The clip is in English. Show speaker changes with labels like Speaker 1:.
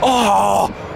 Speaker 1: Oh!